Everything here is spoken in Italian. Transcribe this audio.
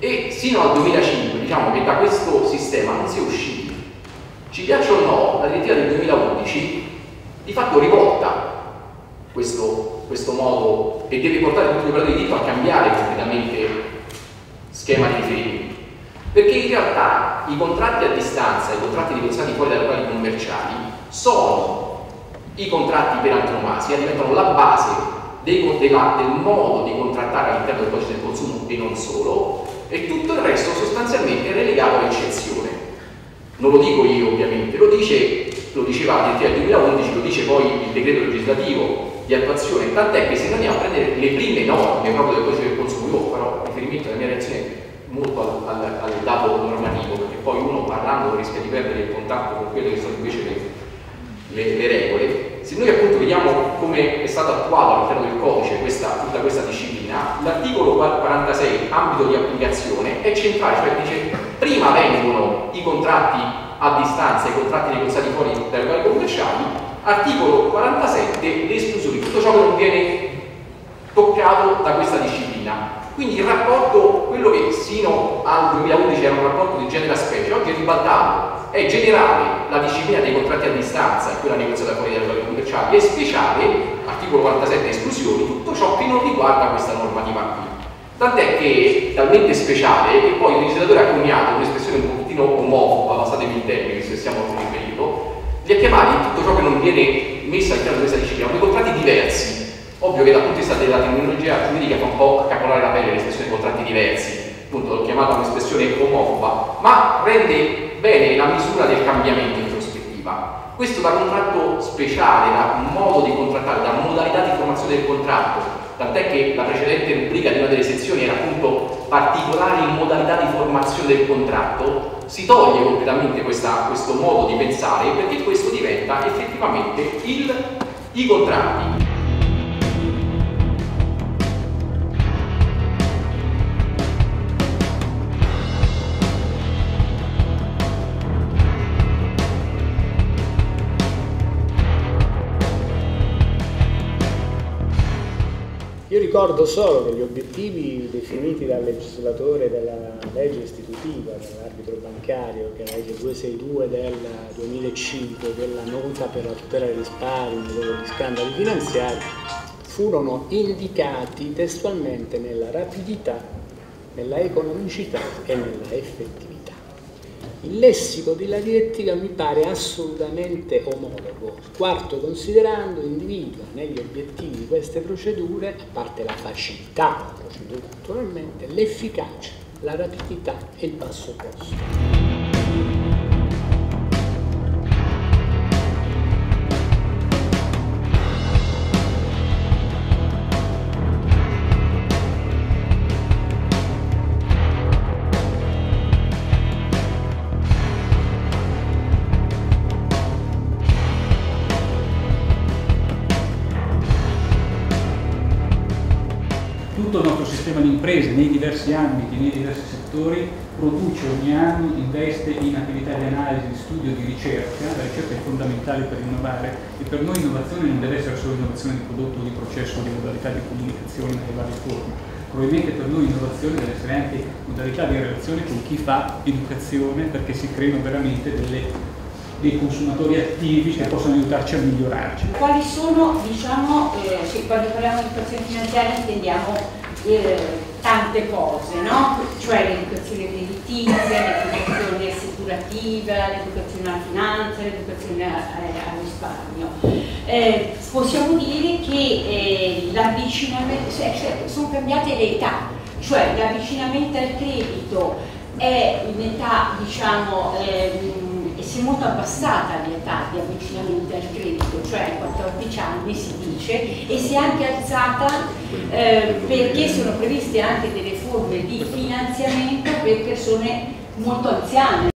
e sino al 2005 diciamo che da questo sistema non si è usciti. Ci piaccia o no, la direttiva del 2011 di fatto rivolta questo, questo modo e deve portare tutti gli operatori di diritto a cambiare completamente schema di riferimento. Perché in realtà i contratti a distanza, i contratti negoziati fuori dai locali commerciali, sono i contratti per antonomasia, diventano la base dei, della, del modo di contrattare all'interno del codice del consumo e non solo, e tutto il resto sostanzialmente è relegato all'eccezione. Non lo dico io ovviamente, lo, dice, lo diceva la direttiva del 2011, lo dice poi il decreto legislativo di attuazione, tant'è che se andiamo a prendere le prime norme proprio del codice del consumo, io farò riferimento alla mia reazione molto al, al, al, dato normativo, perché poi uno parlando rischia di perdere il contatto con quelle che sono invece le, le, le regole. Se noi appunto vediamo come è stato attuato all'interno del codice questa, tutta questa disciplina, l'articolo 46, ambito di applicazione, è centrale, cioè dice prima vengono i contratti a distanza, i contratti negoziati fuori dai locali commerciali, articolo 47, le esclusioni, tutto ciò che non viene toccato da questa disciplina. Quindi il rapporto, quello che sino al 2011 era un rapporto di genere a specie, oggi è ribaltato, è generale la disciplina dei contratti a distanza, quella negoziata fuori dai locali commerciali, e speciale, articolo 47 esclusioni, tutto ciò che non riguarda questa normativa qui. Tant'è che è talmente speciale che poi il legislatore ha coniato un'espressione un pochettino omofoba, passatemi il termine, che siamo in un li ha chiamati tutto ciò che non viene messo all'interno di questa disciplina, dei contratti diversi Ovvio che dal punto di vista della terminologia giuridica fa un po' accapolare la pelle l'espressione contratti diversi, appunto l'ho chiamata un'espressione omofoba, ma rende bene la misura del cambiamento in prospettiva. Questo da contratto speciale, da modo di contrattare, da modalità di formazione del contratto, tant'è che la precedente rubrica di una delle sezioni era appunto particolari modalità di formazione del contratto, si toglie completamente questa, questo modo di pensare perché questo diventa effettivamente il, i contratti. Ricordo solo che gli obiettivi definiti dal legislatore della legge istitutiva dell'arbitro bancario, che è la legge 262 del 2005, della nota per la tutela dei risparmi degli scandali finanziari, furono indicati testualmente nella rapidità, nella economicità e nella effettività. Il lessico della direttiva mi pare assolutamente omologo. Quarto considerando individua negli obiettivi di queste procedure, a parte la facilità della procedura naturalmente, l'efficacia, la rapidità e il passo posto. sistema di imprese nei diversi ambiti, nei diversi settori, produce ogni anno, investe in attività di analisi, di studio, di ricerca, la ricerca è fondamentale per innovare e per noi innovazione non deve essere solo innovazione di prodotto, di processo, di modalità di comunicazione nelle varie forme, probabilmente per noi innovazione deve essere anche modalità di relazione con chi fa educazione perché si creino veramente delle dei consumatori attivi che possono aiutarci a migliorarci. Quali sono, diciamo, eh, quando parliamo di educazione finanziaria intendiamo eh, tante cose, no? cioè l'educazione creditizia, l'educazione assicurativa, l'educazione alla finanza, l'educazione al risparmio. Eh, possiamo dire che eh, l'avvicinamento, cioè, sono cambiate le età, cioè l'avvicinamento al credito è in età diciamo ehm, si è molto abbassata l'età di avvicinamento al credito, cioè a 14 anni si dice, e si è anche alzata eh, perché sono previste anche delle forme di finanziamento per persone molto anziane,